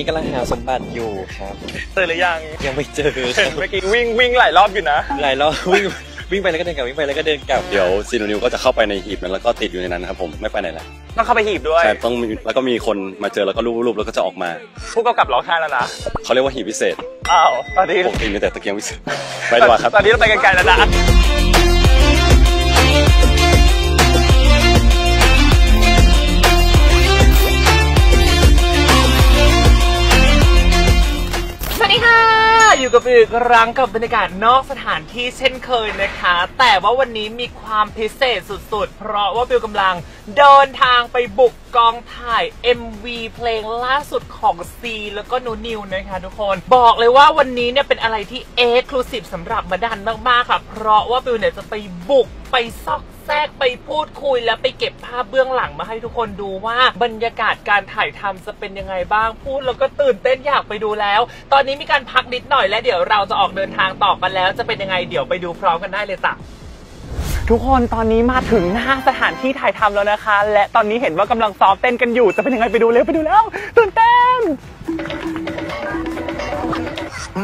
นี้กำลังหาสมบัติอยู่ครับ เจอหรือยังยังไม่เจอคเห็รันบเมื่อกี้วิ่งวิ่งหลายรอบอยู่นะหลายรอบวิ่งวิ่งไปแล้วก็เดินกลับวิ่งไปแล้วก็เดินกลับเดี๋ยวซีโนนิวก็จะเข้าไปในหีบนั้นแล้วก็ติดอยู่ในนั้นครับผมไม่ไปไหนแล้วต้องเข้าไปหีบด้วยใช่ต้องมีแล้วก็มีคนมาเจอแล้วก็รูปๆแล้วก็จะออกมาผู้กำกับร้องไห้แล้วนะเขาเรียกว่าหีบพิเศษอ้าวตอนนี้ปกติมีแต่ตะเกียงพิเศษไปดีกว่าครับตอนนี้เราไปไกลๆแล้วนะ อยู่กับอีกครั้งกับบรรยากาศนอกสถานที่เช่นเคยนะคะ แต่ว่าวันนี้มีความพิเศษสุดๆ เพราะว่าบิวกำลังเดินทางไปบุกกองถ่าย MV เพลงล่าสุดของซีแล้วก็นูนิวนะคะทุกคน บอกเลยว่าวันนี้เนี่ยเป็นอะไรที่เอ็กซ์คลูซีฟสำหรับมาดันมากๆค่ะ เพราะว่าบิวเนี่ยจะไปบุกไปซอก แทรกไปพูดคุยและไปเก็บภาพเบื้องหลังมาให้ทุกคนดูว่าบรรยากาศการถ่ายทำจะเป็นยังไงบ้างพูดแล้วก็ตื่นเต้นอยากไปดูแล้ว ตอนนี้มีการพักนิดหน่อยและเดี๋ยวเราจะออกเดินทางต่อกันแล้ว จะเป็นยังไงเดี๋ยวไปดูพร้อมกันได้เลยจ้ะทุกคนตอนนี้มาถึงหน้าสถานที่ถ่ายทำแล้วนะคะ และตอนนี้เห็นว่ากำลังซ้อมเต้นกันอยู่ จะเป็นยังไงไปดูเร็วไปดูแล้ว ตื่นเต้น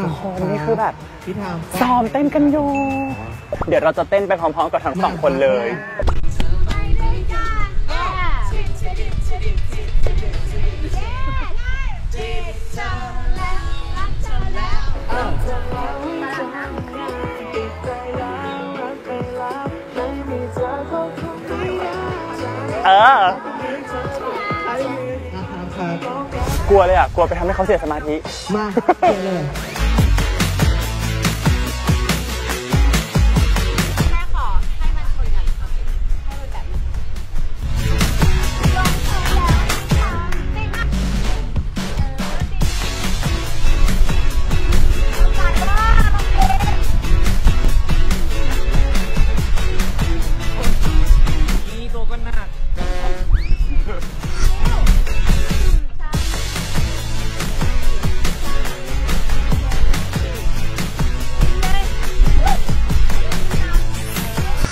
ทุกคนนี่คือแบบซ้อมเต้นกันอยู่เดี๋ยวเราจะเต้นไปพร้อมๆกับทั้งสองคนเลยเออกลัวเลยอะ กลัวไปทำให้เขาเสียสมาธิ มาเปลี่ยนเลย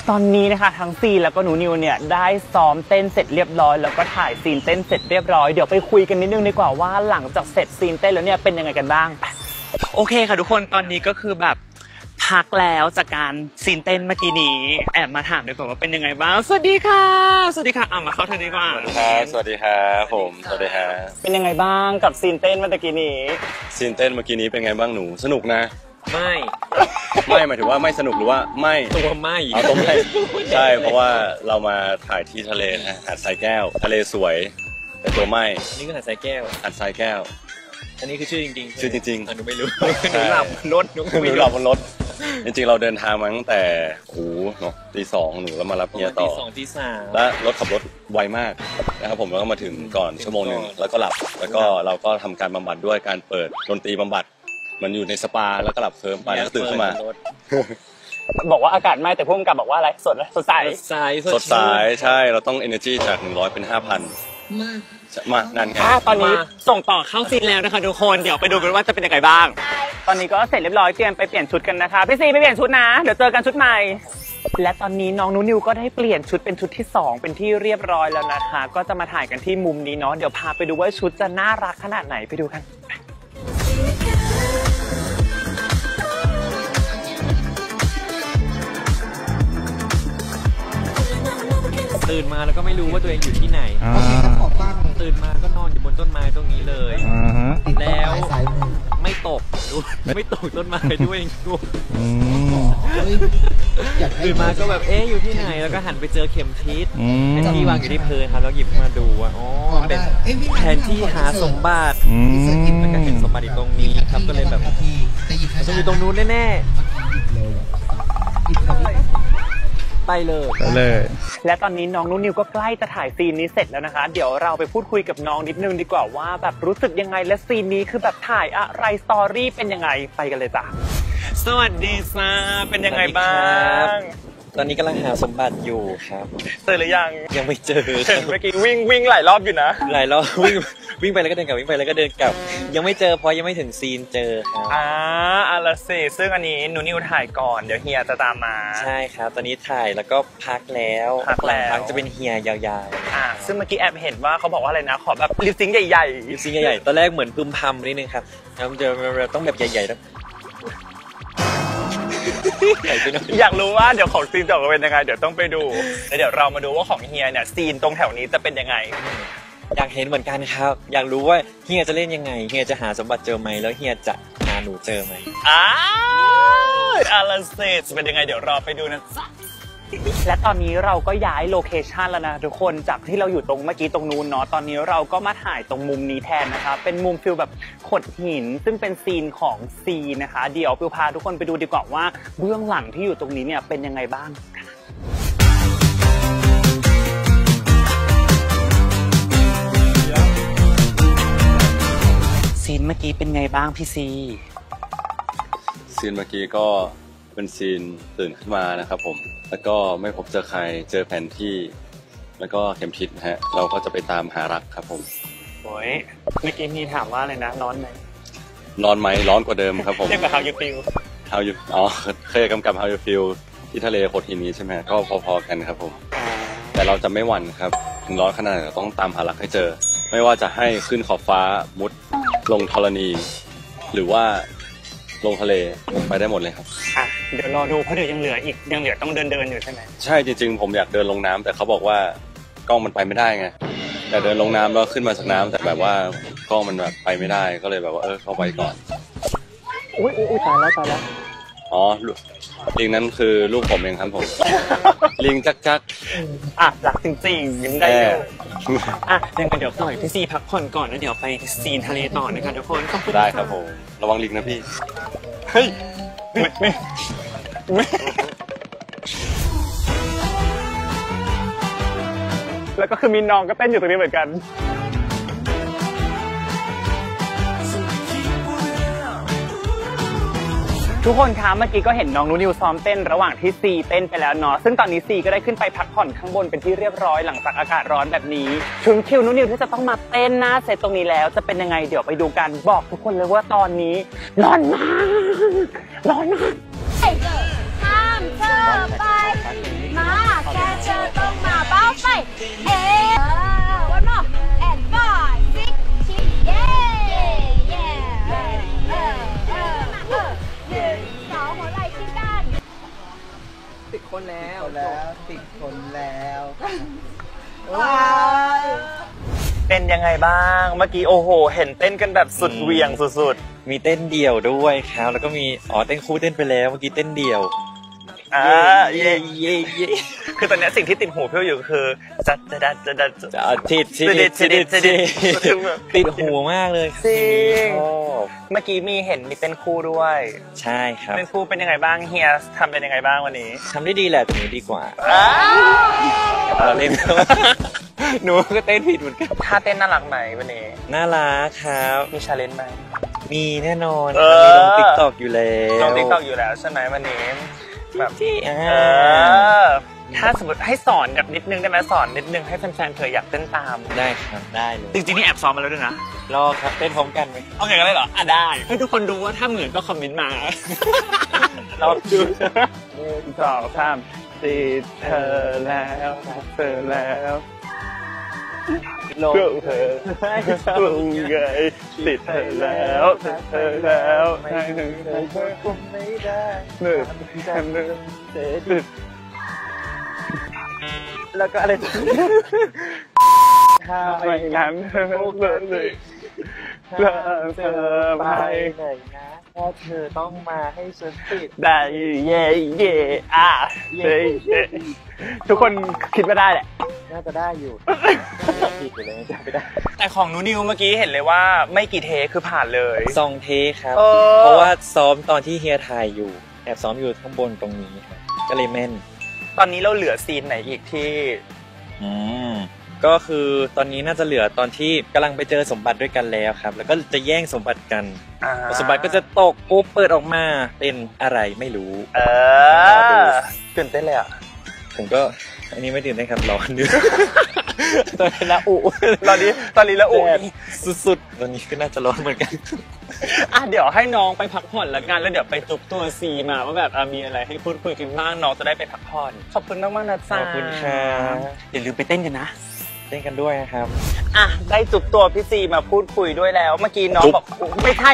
ตอนนี้นะคะทั้งซีนแล้วก็หนูนิวเนี่ยได้ซ้อมเต้นเสร็จเรียบร้อย แล้วก็ถ่าย scene เต้นเสร็จเรียบร้อยเดี๋ยวไปคุยกันนิดนึงดีกว่าว่าหลังจากเสร็จ scene เต้นแล้วเนี่ยเป็นยังไงกันบ้าง โอเคค่ะทุกคนตอนนี้ก็คือแบบพักแล้วจากการ scene เต้นเมื่อกี้นี้แอบมาถามดีกว่าว่าเป็นยังไงบ้างสวัสดีค่ะ สวัสดีค่ะอะมาเข้าทางนี้ดีกว่าครับสวัสดีครับผมสวัสดีครับเป็นยังไงบ้างกับ scene เต้นเมื่อกี้นี้ scene เต้นเมื่อกี้นี้เป็นไงบ้างหนูสนุกนะไม่ ไม่หมายถึงว่าไม่สนุกหรือว่าไม่ตัวไม่เอาตรงไม่ใช่เพราะว่าเรามาถ่ายที่ทะเลนะฮะหาดทรายแก้ว ทะเลสวย แต่ตัวไม่อันนี้ก็หาดทรายแก้ว หาดทรายแก้ว อันนี้คือชื่อจริงๆชื่อจริงๆะหนูไม่รู้ใช่หนูหลับรถหนูหนูไม่หรู้ลับบนรถ จริงๆ เราเดินทางมาตั้งแต่โอ้โหเนาะตีสองหนูแล้วมารับประเฮียมาณต่ตีอ สองตีสาม และรถขับรถไวมากนะครับผมแล้วก็มาถึงก่อนชั่วโมงหนึ่งแล้วก็หลับ แล้วก็เราก็ทำการบำบัดด้วยการเปิดดนตรีบำบัด เหมันอยู่ในสปาแล้วก็หลับเคิร์มไปแล้วก็ตื่นขึ้นมารถบอกว่าอากาศไม่แต่พุ่มกับบอกว่าอะไรสดสดใสสายสดใสใช่เราต้อง energy จาก 100 เป็น 5,000 มามานั่นไงอะตอนนี้ส่งต่อเข้าซีนแล้วนะคะทุกคนเดี๋ยวไปดูกันว่าจะเป็นยังไงบ้าง ตอนนี้ก็เสร็จเรียบร้อยเตรียมไปเปลี่ยนชุดกันนะคะพี่ซีไปเปลี่ยนชุดนะ เดี๋ยวเจอกันชุดใหม่ และตอนนี้น้องนูนิวก็ได้เปลี่ยนชุดเป็นชุดที่ 2 เป็นที่เรียบร้อยแล้วนะคะ ก็จะมาถ่ายกันที่มุมนี้เนาะเดี๋ยวพาไปดูว่าชุดจะน่ารักขนาดไหนไปดูกัน ตื่นมาแล้วก็ไม่รู้ว่าตัวเองอยู่ที่ไหนโอเคครับขอฟังตื่นมาก็นอนอยู่บนต้นไม้ตรงนี้เลยติดต่อแล้วสายสายมือไม่ตกด้วยไม่ตกต้นไม้ด้วยดูเฮ้ยอยากให้ตื่นมาก็แบบเอ๊ะอยู่ที่ไหนแล้วก็หันไปเจอเข็มทิศแผนที่วางอยู่ที่พื้นครับแล้วหยิบมาดูว่าอ๋อขอเป็นได้เอ้ยพี่แผนที่หาสมบัติพี่เสิร์ชหยิบแล้วก็เห็นสมบัติอยู่ตรงนี้ครับก็เลยแบบพี่แต่หยิบมันต้องอยู่ตรงนู้นแน่หยิบเลยหยิบครับพี่ ๆไปเลย และตอนนี้น้องนุ่นนิวก็ใกล้จะถ่ายซีนนี้เสร็จแล้วนะคะ เดี๋ยวเราไปพูดคุยกับน้องนิดนึงดีกว่าว่า แบบรู้สึกยังไงและซีนนี้คือแบบถ่ายอะไรสตอรี่เป็นยังไงไปกันเลยจ้ะสวัสดีซาเป็นยังไงบ้าง ตอนนี้กำลังหาสมบัติอยู่ครับ เจอหรือยังยังไม่เจอคเห็รันบเมื่อกี้วิ่งวิ่งหลายรอบอยู่นะหลายรอบวิ่งวิ่งไปแล้วก็เดินกลับวิ่งไปแล้วก็เดินกลับ ยังไม่เจอเพราะยังไม่ถึงซีนเจอครับอ่าอาละสิซึ่งอันนี้หนูนิวถ่ายก่อนเดี๋ยวเฮียจะตามมา ใช่ครับ ตอนนี้ถ่ายแล้วก็พักแล้วพักแล้ว หงพักจะเป็นเฮียยาวอ่าซึ่งเมื่อกี้แอบเห็นว่าเขาบอกว่าอะไรนะขอแบบลิปซิงค์ใหญ่ๆลิปซิงค์ใหญ่ๆ ตอนแรกเหมือนพึมพำนิดนึงครับแล้วมันจะต้องแบบใหญ่ๆต้อง ใหญ่ไปหน่อยๆอยากรู้ว่าเดี๋ยวของซีนจะออกมาเป็นยังไง เดี๋ยวต้องไปดูแล้วเดี๋ยวเรามาดูว่าของเฮียเนี่ยซีนตรงแถวนี้จะเป็นยังไง อยากเห็นเหมือนกันครับ อยากรู้ว่าเฮียจะเล่นยังไง เฮียจะหาสมบัติเจอไหมแล้วเฮียจะหาหนูเจอไหมอ้าวอาลาเซจะเป็นยังไงเดี๋ยวรอไปดูนะจ๊ะ และตอนนี้เราก็ย้าย location แล้วนะทุกคนจากที่เราอยู่ตรงเมื่อกี้ตรงนู้นเนาะตอนนี้เราก็มาถ่ายตรงมุมนี้แทนนะคะ เป็นมุม feel แบบโขดหิน ซึ่งเป็น scene ของซีนะคะ เดี๋ยวฟิวพาทุกคนไปดูดีกว่าว่าเบื้องหลังที่อยู่ตรงนี้เนี่ยเป็นยังไงบ้างซีนเมื่อกี้เป็นไงบ้างพี่ซีซีนเมื่อกี้ก็ เป็นซีนตื่นขึ้นมานะครับผม แล้วก็ไม่พบเจอใครเจอแผนที่ แล้วก็เข็มทิศนะฮะ เราก็จะไปตามหารักครับผม โอ้ยเมื่อกี้มีถามว่าอะไรนะ ร้อนไหมร้อนไหมร้อนกว่าเดิมครับผมเรียกว่า how you feel How you อ๋อเคยกำกับ How you feel ที่ทะเลโคทินนี้ใช่ไหมก็พอๆกันครับผม แต่เราจะไม่หวั่นครับถึงร้อนขนาดไหนเราต้องตามหารักให้เจอ ไม่ว่าจะให้ขึ้นขอบฟ้ามุดลงธรณี หรือว่าลงทะเลไปได้หมดเลยครับ อะ เดี๋ยวรอดูเพราะเดี๋ยวยังเหลืออีกยังเหลือต้องเดินเดินๆอยู่ใช่ไหมใช่จริงๆ ผมอยากเดินลงน้ำแต่เขาบอกว่ากล้องมันไปไม่ได้ไงแต่เดินลงน้ำแล้วขึ้นมาจากน้ำแต่แบบว่ากล้องมันแบบไปไม่ได้ก็เลยแบบว่าเออเข้าไปก่อนอุ้ยอุ้ยตายแล้วตายแล้วอ๋อลูกลิงนั้นคือลูกผมเองครับผม ลิงจักจักอะหลักจริงๆยิ้มได้อยู่แม่อะยังไงเดี๋ยวปล่อยพี่ซีพักผ่อนก่อนแล้วเดี๋ยวไปซีนทะเลต่อนะคะทุกคนขอบคุณได้ครับผม ระวังลิงนะพี่ เฮ้ยไม่ไม่ไม่ แล้วก็คือมีน้องก็เต้นอยู่ตรงนี้เหมือนกัน ทุกคนคะเมื่อกี้ก็เห็นน้องนูนิวซ้อมเต้นระหว่างที่ซีเต้นไปแล้วเนาะซึ่งตอนนี้ซีก็ได้ขึ้นไปพักผ่อนข้างบนเป็นที่เรียบร้อยหลังจากอากาศร้อนแบบนี้ถึงคิวนูนิวที่จะต้องมาเต้นหน้าเซตตรงนี้แล้ว จะเป็นยังไงเดี๋ยวไปดูกันบอกทุกคนเลยว่าตอนนี้ร้อนมากร้อนมากห้ามเธอไป มาแค่เธอต้องมาเบ้าไฟเอ๊ หัวไหล่ขึ้นกันคนแล้วติดคนแล้วว้ายเป็นยังไงบ้าง เมื่อกี้โอ้โห เห็นเต้นกันแบบสุดเหวียงสุดมีเต้นเดี่ยวด้วยครับแล้วก็มีอ๋อเต้นคู่เต้นไปแล้วเมื่อกี้เต้นเดี่ยวๆ อ่าเย่เย่เย่คือตอนเนี้ยสิ่งที่ติดหูเพี่อยู่คือจัดจัดจัดจัดจัดจะเอาทิดทิดทิดทิดทิดทิดติดหูมากเลยจริงชอบเมื่อกี้มีเห็นมีเต้นคู่ด้วย ใช่ครับเต้นคู่เป็นยังไงบ้างเฮียทำเป็นยังไงบ้างวันนี้ทำได้ดีแหละแต่หนูดีกว่าอ้าเราเล่นหนูก็เต้นผิดเหมือนกันท่าเต้นน่ารักไหมวันนี้น่ารักครับมี challenge ไหมมีแน่นอนเอามาลง TikTok อยู่แล้วลง TikTok อยู่แล้วใช่ไหมวันนี้ แบบที่อ่าเออถ้าสมมติให้สอนแบบนิดนึงได้ไหมสอนนิดนึงให้แฟนๆเผื่ออยากเต้นตาม ได้ครับได้เลยจริงๆนี่แอบซ้อมมาแล้วด้วยนะรอครับเต้นพร้อมกันไหมเอาอย่างนั้นเลยเหรออะได้ ให้ทุกคนดูว่าถ้าเหมือนก็คอมเมนต์มาเราดูหนึ่งสองสามติดเธอแล้วเธอแล้ว ลงเธอลงไงติดเธอแล้วติดเธอแล้วให้หนึ่งเธอคุมไม่ได้หนึ่งแค่หนึ่งติดแล้วก็อะไรถ้าไม่งั้นเธอเลย เธอเธอไปไหนนะถ้าเธอต้องมาให้ฉันติดได้เย่เย่อะเย่เย่ทุกคนคิดว่าได้แหละ น่าจะได้อยู่ผิดอยู่เลยจะไม่ได้ แต่ของนูนิวเมื่อกี้เห็นเลยว่าไม่กี่เทคคือผ่านเลยซองเทครับเออเพราะว่าซ้อมตอนที่เฮียถ่ายอยู่ แอบซ้อมอยู่ข้างบนตรงนี้ครับก็เลยแม่น ตอนนี้เราเหลือซีนไหนอีกที่ อืม ก็คือตอนนี้น่าจะเหลือตอนที่กำลังไปเจอสมบัติด้วยกันแล้วครับ แล้วก็จะแย่งสมบัติกัน อ่าสมบัติก็จะตกปุ๊บเปิดออกมาเป็นอะไรไม่รู้ เอรอดูอตื่นเต้นเลยอะผมก็อันนี้ไม่ตื่นเต้นครับร้อนด้วย ตอนนี้ละอุตอนนี้ตอนนี้ละอุแดดสุดๆตอนนี้ก็น่าจะร้อนเหมือนกัน อะเดี๋ยวให้น้องไปพักผ่อนละกันแล้วเดี๋ยวไปจุบตัวซีมาว่าแบบอะมีอะไรให้พูดคุยกันบ้างน้องจะได้ไปพักผ่อนขอบคุณมากมากๆนะจ๊ะ ขอบคุณครับ อย่าลืมไปเต้นกันนะเต้นกันด้วยนะครับ อะ ได้จุบตัวพี่ซีมาพูดคุยด้วยแล้ว เมื่อกี้น้องจุ๊บบอกไม่ใช่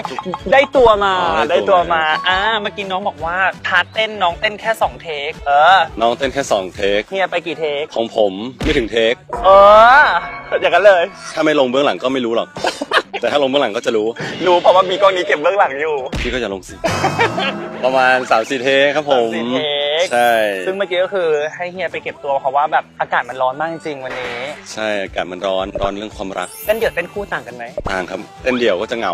ได้ตัวมาอ๋อได้ได้ตัตัววมามาอ่าเมื่อกี้น้องบอกว่า part เต้นน้องเต้นแค่สอง take เออ น้องเต้นแค่สอง take เฮียไปกี่ take ของผมไม่ถึง take เอออย่างนั้นเลย ถ้าไม่ลงเบื้องหลังก็ไม่รู้หรอก แต่ถ้าลงเบื้องหลังก็จะรู้ รู้เพราะว่ามีกล้องนี้เก็บเบื้องหลังอยู่ พี่ก็จะลงสิ ประมาณ3ามสี่เทคครับผมสามสี่เทค ใช่ ซึ่งเมื่อกี้ก็คือให้เฮียไปเก็บตัวเพราะว่าแบบอากาศมันร้อนมากจริงๆวันนี้ใช่อากาศมันร้อนร้อนเรื่องความรักเต้นเดี่ยวเต้นคู่ต่างกันไหมต่างครับเต้นเดี่ยวก็จะเหงา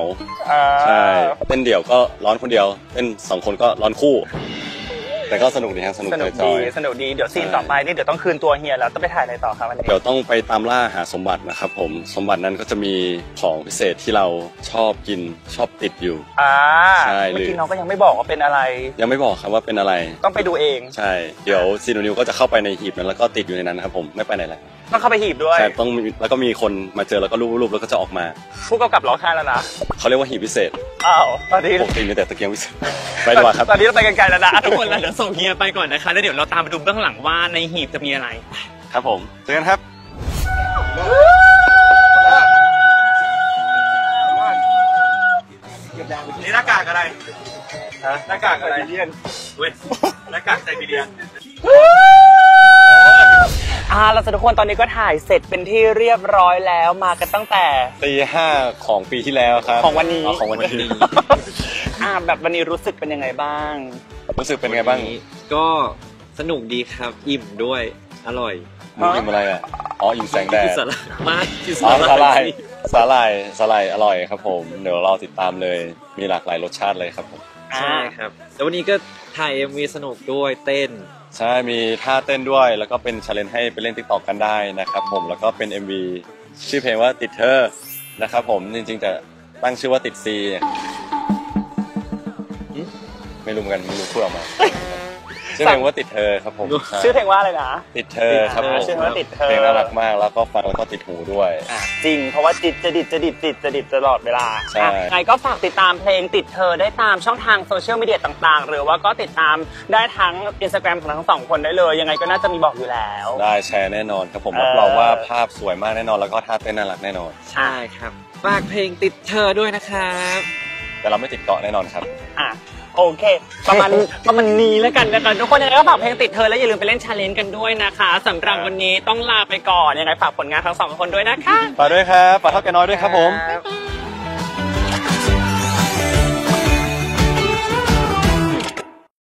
อ่าใช่เต้นเดี่ยวก็ร้อนคนเดียวเต้นสองคนก็ร้อนคู่ แต่ก็สนุกดีครับสนุกสนุกจดีอยสนุกดีเดี๋ยวซีนใช่ต่อไปนี่เดี๋ยวต้องคืนตัวเฮียแล้วต้องไปถ่ายอะไรต่อครับวันนี้เดี๋ยวต้องไปตามล่าหาสมบัตินะครับผมสมบัตินั้นก็จะมีของพิเศษที่เราชอบกินชอบติดอยู่ อ่าใช่เมื่อหรืกี้อน้องก็ยังไม่บอกว่าเป็นอะไร ยังไม่บอกครับว่าเป็นอะไร ต้องไปดูเอง ใช่ เดี๋ยวซีโนนิวก็จะเข้าไปในหีบนั้นแล้วก็ติดอยู่ในนั้นครับผมไม่ไปไหนแล้ว ต้องเข้าไปหีบด้วย ใช่ต้องมีแล้วก็มีคนมาเจอแล้วก็รูปๆแล้วก็จะออกมาผู้กำกับร้องไห้แล้วนะเขาเรียกว่าหีบพิเศษอ้าวตอนนี้ปกติมีแต่ตะเกียงพิเศษไปดีกว่าครับตอนนี้เราไปกันไกลแล้วนะอะทุกคนเราเดี๋ยวส่งเฮียไปก่อนนะคะแล้วเดี๋ยวเราตามไปดูเบื้องหลังว่าในหีบจะมีอะไรครับผมเจอกันครับนี่หน้ากากอะไรฮะหน้ากากอะไรเลียนเว้ยหน้ากากไซบีเรียน อ่าเราทุกคนตอนนี้ก็ถ่ายเสร็จเป็นที่เรียบร้อยแล้วมากันตั้งแต่ตีห้าของปีที่แล้วครับของวันนี้ของวันนี้ อ่าแบบวันนี้รู้สึกเป็นยังไงบ้าง รู้สึกเป็นไงบ้างวันนี้ก็สนุกดีครับอิ่มด้วยอร่อยหมูอิ่มอะไรอะอ๋ออิ่มแสงแดกินดสาหร่ายมากกินอ๋อสาสาหหร่าร่ายยสาหร่ายสาหร่ายอร่อยครับผมเดี๋ยวรอติดตามเลยมีหลากหลายรสชาติเลยครับผมใช่ครับ แล้ววันนี้ก็ถ่าย MV สนุกด้วยเต้น ใช่มีท่าเต้นด้วย แล้วก็เป็น challenge ให้ไปเล่น TikTok กันได้นะครับผมแล้วก็เป็น MV ชื่อเพลงว่าติดเธอนะครับผมจริงๆจะตั้งชื่อว่าติดซีไม่รู้เหมือนกันไม่รู้พูดออกมา ชื่อเพลงว่าติดเธอครับผมใชื่อเพลงว่าอะไรนะติดเธอครับผมชื่อว่าติดเธอเพลงน่ารักมากแล้วก็ฟังแล้วก็ติดหูด้วยอะจริงเพราะว่าจิตจะดิดจะดิดจิตจะดิดตลอดเวลาใช่ อะไงก็ฝากติดตามเพลงติดเธอได้ตามช่องทางโซเชียลมีเดียต่างๆ หรือว่าก็ติดตามได้ทั้งอินสตาแกรมของทั้งสองคนได้เลย ยังไงก็น่าจะมีบอกอยู่แล้ว ได้แชร์แน่นอนครับผมเออรับรองว่าภาพสวยมากแน่นอนแล้วก็ท่าเต้นน่ารักแน่นอน ใช่ครับฝากเพลงติดเธอด้วยนะครับ แต่เราไม่ติดเกาะแน่นอนครับ อะ โอเค ประมาณประมาณนี้แล้วกันนะคะทุกคนยังไงก็ฝากเพลงติดเธอแล้วอย่าลืมไปเล่นชาเลนจ์กันด้วยนะคะสำหรับวันนี้ต้องลาไปก่อนยังไงฝากผลงานทั้งสองคนด้วยนะคะฝากด้วยครับฝากเท่าแกน้อยด้วยครับผมบ๊ายบาย